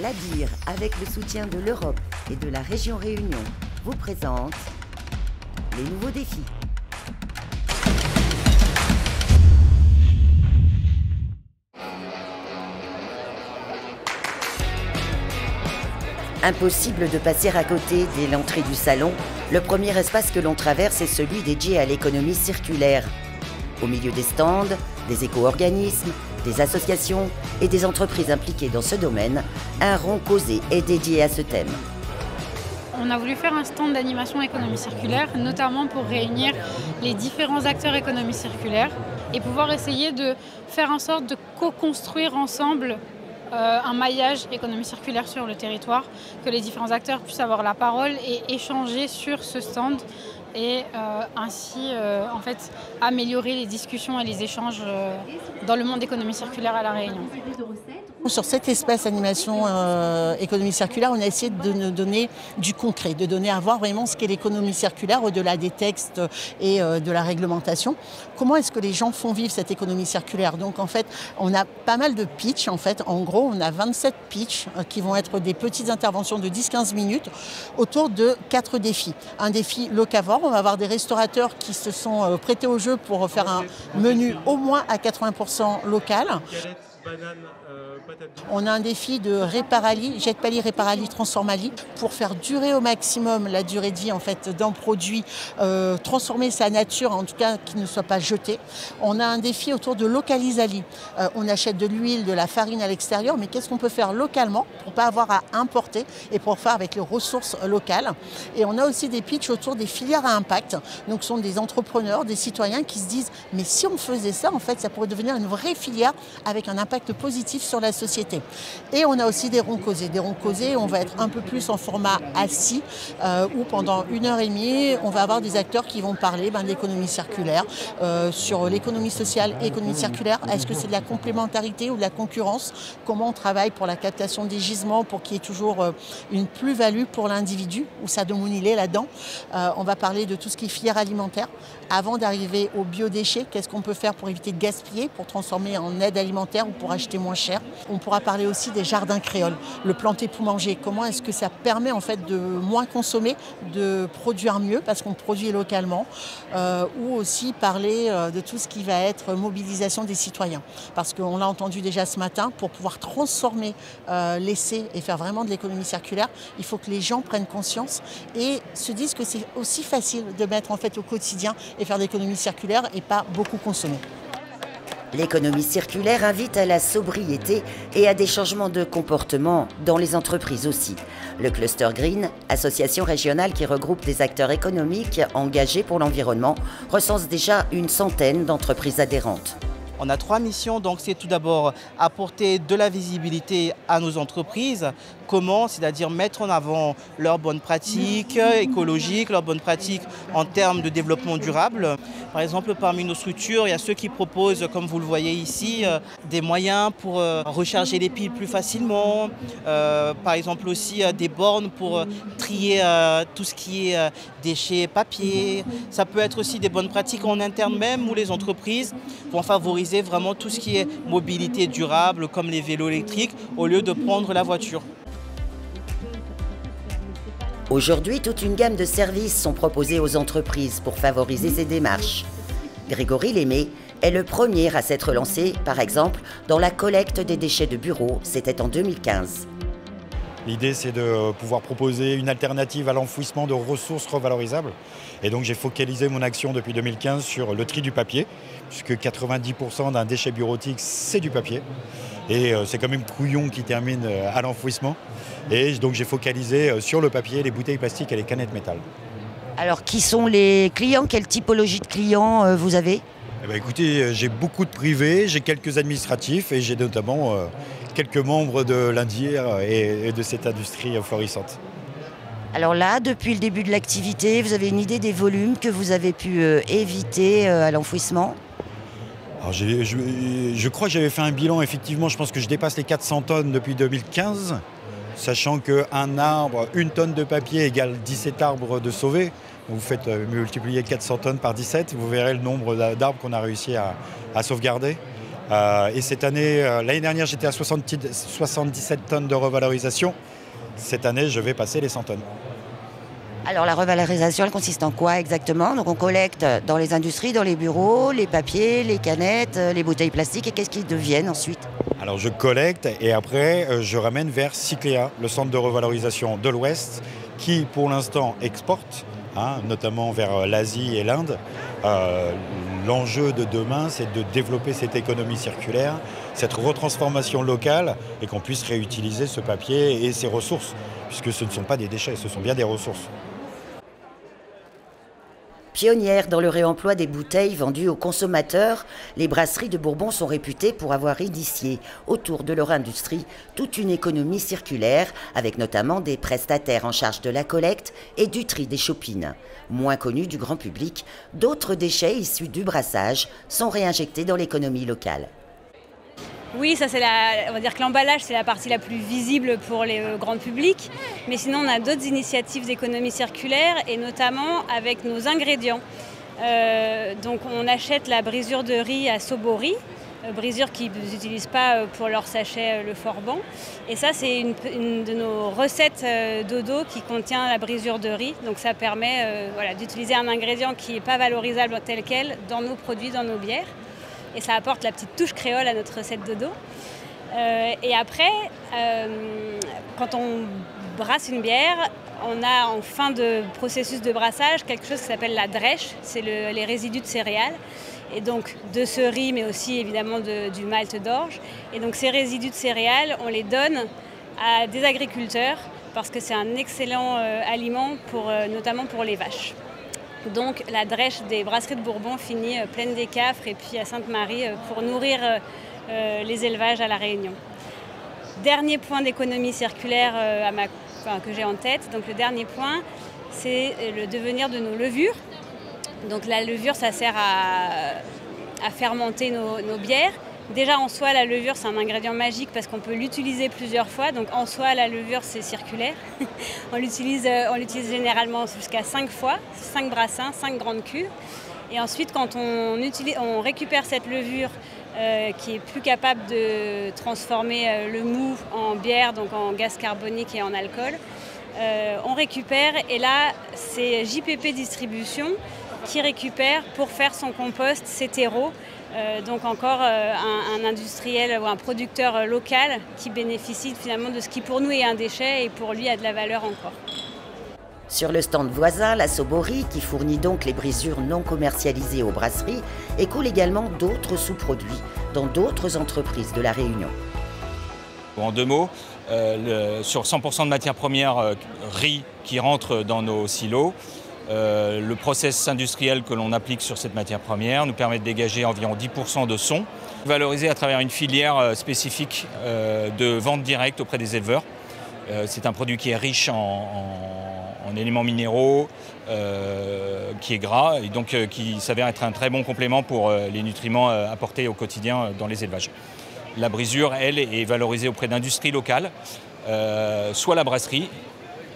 La DIR, avec le soutien de l'Europe et de la région Réunion, vous présente les nouveaux défis. Impossible de passer à côté dès l'entrée du salon. Le premier espace que l'on traverse est celui dédié à l'économie circulaire. Au milieu des stands, des éco-organismes, des associations et des entreprises impliquées dans ce domaine, un rond causé est dédié à ce thème. On a voulu faire un stand d'animation économie circulaire, notamment pour réunir les différents acteurs économie circulaire et pouvoir essayer de faire en sorte de co-construire ensemble un maillage économie circulaire sur le territoire, que les différents acteurs puissent avoir la parole et échanger sur ce stand et euh, ainsi euh, en fait améliorer les discussions et les échanges dans le monde économie circulaire à La Réunion. Sur cet espace animation euh, économie circulaire, on a essayé de nous donner du concret, de donner à voir vraiment ce qu'est l'économie circulaire au-delà des textes et euh, de la réglementation. Comment est-ce que les gens font vivre cette économie circulaire? Donc en fait, on a pas mal de pitch. En fait, en gros, on a 27 pitch euh, qui vont être des petites interventions de 10-15 minutes autour de quatre défis. Un défi locavore, on va avoir des restaurateurs qui se sont prêtés au jeu pour faire un menu au moins à 80% local. On a un défi de Réparali, Jetpali, Réparali, Transformali pour faire durer au maximum la durée de vie en fait d'un produit, euh, transformer sa nature, en tout cas qu'il ne soit pas jeté. On a un défi autour de Localisali. Euh, on achète de l'huile, de la farine à l'extérieur, mais qu'est-ce qu'on peut faire localement pour ne pas avoir à importer et pour faire avec les ressources locales? Et on a aussi des pitchs autour des filières à impact. Donc ce sont des entrepreneurs, des citoyens qui se disent mais si on faisait ça, en fait, ça pourrait devenir une vraie filière avec un impact positif sur la société. Et on a aussi des ronds causés. Des ronds causés, on va être un peu plus en format assis, euh, où pendant une heure et demie, on va avoir des acteurs qui vont parler ben, de l'économie circulaire, euh, sur l'économie sociale et l'économie circulaire. Est-ce que c'est de la complémentarité ou de la concurrence? Comment on travaille pour la captation des gisements pour qu'il y ait toujours euh, une plus-value pour l'individu, ou ça demande il là-dedans? on va parler de tout ce qui est filière alimentaire. Avant d'arriver aux biodéchets, qu'est-ce qu'on peut faire pour éviter de gaspiller, pour transformer en aide alimentaire ou pour acheter moins cher? On pourra parler aussi des jardins créoles, le planter pour manger. Comment est-ce que ça permet en fait de moins consommer, de produire mieux parce qu'on produit localement, euh, ou aussi parler euh, de tout ce qui va être mobilisation des citoyens. Parce qu'on l'a entendu déjà ce matin, pour pouvoir transformer euh, l'essai et faire vraiment de l'économie circulaire, il faut que les gens prennent conscience et se disent que c'est aussi facile de mettre en fait au quotidien et faire de l'économie circulaire et pas beaucoup consommer. L'économie circulaire invite à la sobriété et à des changements de comportement dans les entreprises aussi. Le Cluster Green, association régionale qui regroupe des acteurs économiques engagés pour l'environnement, recense déjà une centaine d'entreprises adhérentes. On a trois missions, donc c'est tout d'abord apporter de la visibilité à nos entreprises. Comment C'est-à-dire mettre en avant leurs bonnes pratiques écologiques, leurs bonnes pratiques en termes de développement durable. Par exemple, parmi nos structures, il y a ceux qui proposent, comme vous le voyez ici, euh, des moyens pour euh, recharger les piles plus facilement. Euh, par exemple aussi des bornes pour trier tout ce qui est déchets papier. Ça peut être aussi des bonnes pratiques en interne même où les entreprises vont favoriser vraiment tout ce qui est mobilité durable comme les vélos électriques au lieu de prendre la voiture. Aujourd'hui, toute une gamme de services sont proposés aux entreprises pour favoriser ces démarches. Grégory Lémé est le premier à s'être lancé, par exemple, dans la collecte des déchets de bureau, c'était en 2015. L'idée, c'est de pouvoir proposer une alternative à l'enfouissement de ressources revalorisables. Et donc, j'ai focalisé mon action depuis 2015 sur le tri du papier, puisque 90% d'un déchet bureautique, c'est du papier. Et euh, c'est quand même couillon qui termine euh, à l'enfouissement. Et donc, j'ai focalisé euh, sur le papier, les bouteilles plastiques et les canettes métal. Alors, qui sont les clients? Quelle typologie de clients vous avez? Eh ben, écoutez, j'ai beaucoup de privés, j'ai quelques administratifs et j'ai notamment quelques membres de l'Indière et de cette industrie florissante. Alors là, depuis le début de l'activité, vous avez une idée des volumes que vous avez pu euh, éviter euh, à l'enfouissement? Je, je, crois que j'avais fait un bilan, effectivement, je pense que je dépasse les 400 tonnes depuis 2015, sachant qu'un arbre, une tonne de papier égale 17 arbres de sauvés. Vous faites euh, multiplier 400 tonnes par 17, vous verrez le nombre d'arbres qu'on a réussi à sauvegarder. et cette année, l'année dernière, j'étais à 77 tonnes de revalorisation. Cette année, je vais passer les 100 tonnes. Alors la revalorisation, elle consiste en quoi exactement? Donc on collecte dans les industries, dans les bureaux, les papiers, les canettes, les bouteilles plastiques et qu'est-ce qu'ils deviennent ensuite? Alors je collecte et après je ramène vers Cycléa, le centre de revalorisation de l'Ouest, qui pour l'instant exporte, hein, notamment vers l'Asie et l'Inde. Euh, l'enjeu de demain, c'est de développer cette économie circulaire, cette retransformation locale et qu'on puisse réutiliser ce papier et ses ressources, puisque ce ne sont pas des déchets, ce sont bien des ressources. Pionnières dans le réemploi des bouteilles vendues aux consommateurs, les brasseries de Bourbon sont réputées pour avoir initié autour de leur industrie toute une économie circulaire, avec notamment des prestataires en charge de la collecte et du tri des chopines. Moins connus du grand public, d'autres déchets issus du brassage sont réinjectés dans l'économie locale. Oui, ça c'est la, on va dire que l'emballage c'est la partie la plus visible pour le euh, grand public, mais sinon on a d'autres initiatives d'économie circulaire et notamment avec nos ingrédients. Euh, donc on achète la brisure de riz à Sobori, euh, brisure qu'ils n'utilisent pas pour leur sachet le Forban. Et ça c'est une, de nos recettes dodo qui contient la brisure de riz. Donc ça permet d'utiliser un ingrédient qui n'est pas valorisable tel quel dans nos produits, dans nos bières et ça apporte la petite touche créole à notre recette de dos. Euh, et après, euh, quand on brasse une bière, on a en fin de processus de brassage quelque chose qui s'appelle la drèche, c'est les résidus de céréales. Et donc de ce riz, mais aussi évidemment du malt d'orge. Et donc ces résidus de céréales, on les donne à des agriculteurs parce que c'est un excellent euh, aliment, notamment pour les vaches. Donc la drèche des brasseries de Bourbon finit euh, pleine des cafres et puis à Sainte-Marie euh, pour nourrir euh, les élevages à La Réunion. Dernier point d'économie circulaire que j'ai en tête. Donc le dernier point, c'est le devenir de nos levures. Donc la levure, ça sert à, fermenter nos bières. Déjà en soi, la levure, c'est un ingrédient magique parce qu'on peut l'utiliser plusieurs fois. Donc en soi, la levure, c'est circulaire. on l'utilise euh, généralement jusqu'à 5 fois, 5 brassins, 5 grandes cuves. Et ensuite, quand on, récupère cette levure euh, qui est plus capable de transformer euh, le mou en bière, donc en gaz carbonique et en alcool, on récupère et là, c'est JPP Distribution qui récupère pour faire son compost, ses terreaux, euh, donc encore euh, un, industriel ou un producteur local qui bénéficie finalement de ce qui pour nous est un déchet et pour lui a de la valeur encore. Sur le stand voisin, la Sobori, qui fournit donc les brisures non commercialisées aux brasseries, écoule également d'autres sous-produits dans d'autres entreprises de la Réunion. En deux mots, euh, sur 100% de matières premières riz qui rentrent dans nos silos, euh, le process industriel que l'on applique sur cette matière première nous permet de dégager environ 10% de son, valorisé à travers une filière euh, spécifique euh, de vente directe auprès des éleveurs. C'est un produit qui est riche en, éléments minéraux, qui est gras et donc qui s'avère être un très bon complément pour les nutriments apportés au quotidien dans les élevages. La brisure, elle, est valorisée auprès d'industries locales, soit la brasserie,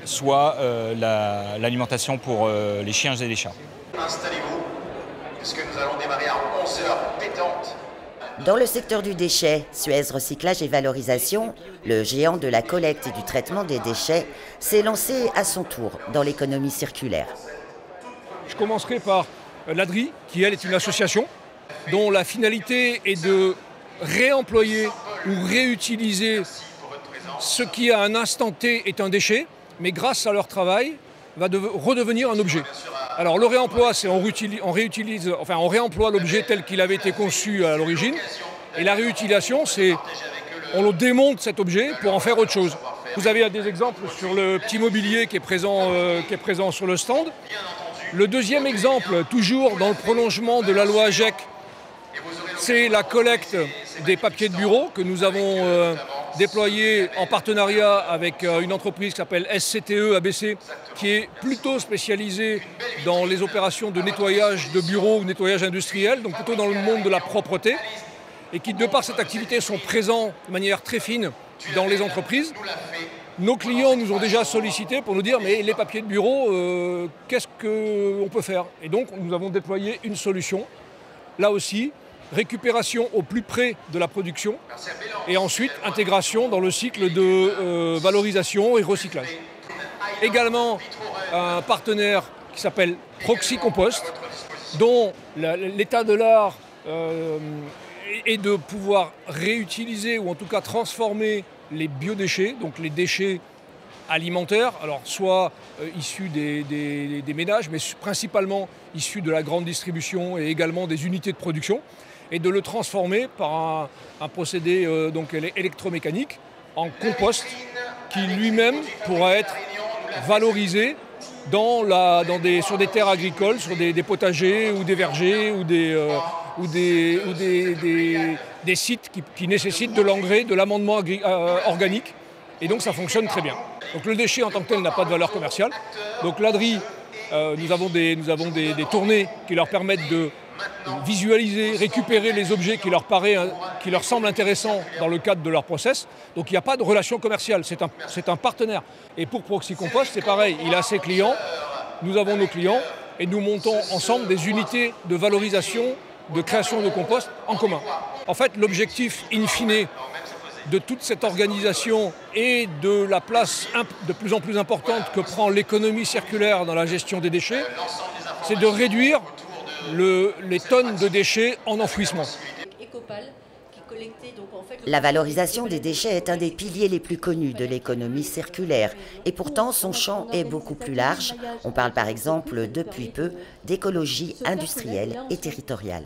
soit euh, l'alimentation pour euh, les chiens et les chats. Installez-vous, puisque nous allons démarrer à 11 heures pétantes. Dans le secteur du déchet, Suez Recyclage et Valorisation, le géant de la collecte et du traitement des déchets, s'est lancé à son tour dans l'économie circulaire. Je commencerai par l'ADRI, qui elle est une association dont la finalité est de réemployer ou réutiliser ce qui à un instant T est un déchet mais grâce à leur travail, va redevenir un objet. Alors le réemploi, c'est on, réutilise, enfin on réemploie l'objet tel qu'il avait été conçu à l'origine, et la réutilisation, c'est on démonte cet objet pour en faire autre chose. Vous avez des exemples sur le petit mobilier qui est présent, euh, qui est présent sur le stand. Le deuxième exemple, toujours dans le prolongement de la loi AGEC, c'est la collecte des papiers de bureau que nous avons euh, déployé en partenariat avec euh, une entreprise qui s'appelle SCTE ABC, qui est plutôt spécialisée dans les opérations de nettoyage de bureaux ou nettoyage industriel, donc plutôt dans le monde de la propreté, et qui, de par cette activité, sont présents de manière très fine dans les entreprises. Nos clients nous ont déjà sollicité pour nous dire mais les papiers de bureau, euh, qu'est-ce qu'on peut faire? Et donc nous avons déployé une solution, là aussi, récupération au plus près de la production et ensuite intégration dans le cycle de euh, valorisation et recyclage. Également un partenaire qui s'appelle Proxy Compost, dont l'état de l'art euh, est de pouvoir réutiliser ou en tout cas transformer les biodéchets, donc les déchets alimentaires, alors soit euh, issus des, ménages, mais principalement issus de la grande distribution et également des unités de production, et de le transformer par un, procédé euh, donc électromécanique en compost qui lui-même pourra être valorisé dans la, dans des, sur des terres agricoles, sur des, potagers ou des vergers ou des, euh, ou des, ou des, sites qui, nécessitent de l'engrais, de l'amendement organique. Et donc ça fonctionne très bien. Donc le déchet en tant que tel n'a pas de valeur commerciale. Donc l'ADRI, euh, nous avons, des, nous avons des, tournées qui leur permettent de visualiser, récupérer les objets qui leur, paraît, qui leur semblent intéressants dans le cadre de leur process. Donc il n'y a pas de relation commerciale, c'est un, un, partenaire. Et pour Proxy Compost, c'est pareil, il a ses clients, nous avons nos clients, et nous montons ensemble des unités de valorisation, de création de compost en commun. En fait, l'objectif in fine de toute cette organisation et de la place de plus en plus importante que prend l'économie circulaire dans la gestion des déchets, c'est de réduire les tonnes de déchets en enfouissement. La valorisation des déchets est un des piliers les plus connus de l'économie circulaire et pourtant son champ est beaucoup plus large. On parle par exemple depuis peu d'écologie industrielle et territoriale.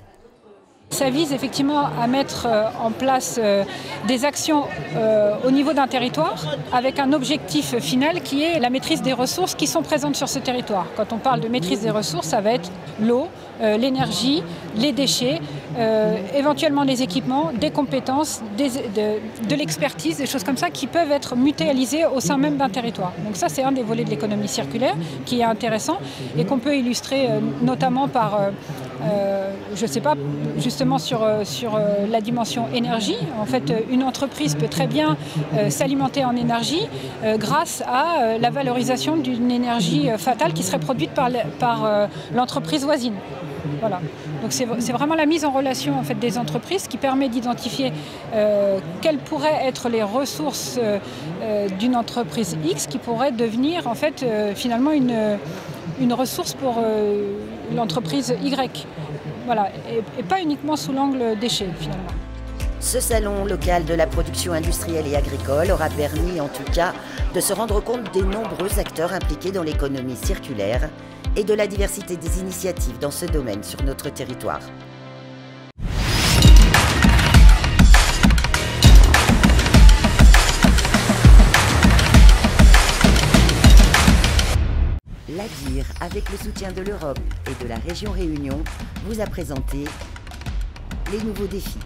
Ça vise effectivement à mettre euh, en place euh, des actions euh, au niveau d'un territoire avec un objectif final qui est la maîtrise des ressources qui sont présentes sur ce territoire. Quand on parle de maîtrise des ressources, ça va être l'eau, l'énergie, les déchets, éventuellement des équipements, des compétences, de, l'expertise, des choses comme ça qui peuvent être mutualisées au sein même d'un territoire. Donc ça, c'est un des volets de l'économie circulaire qui est intéressant et qu'on peut illustrer notamment par euh, je ne sais pas, justement sur, euh, sur euh, la dimension énergie. En fait, une entreprise peut très bien s'alimenter en énergie grâce à la valorisation d'une énergie fatale qui serait produite par l'entreprise voisine. Voilà. Donc c'est vraiment la mise en relation en fait, des entreprises qui permet d'identifier quelles pourraient être les ressources d'une entreprise X qui pourrait devenir en fait finalement une, une ressource pour l'entreprise Y. Voilà, et, pas uniquement sous l'angle déchets finalement. Ce salon local de la production industrielle et agricole aura permis en tout cas de se rendre compte des nombreux acteurs impliqués dans l'économie circulaire et de la diversité des initiatives dans ce domaine sur notre territoire. l'AGIR, avec le soutien de l'Europe et de la région Réunion, vous a présenté les nouveaux défis.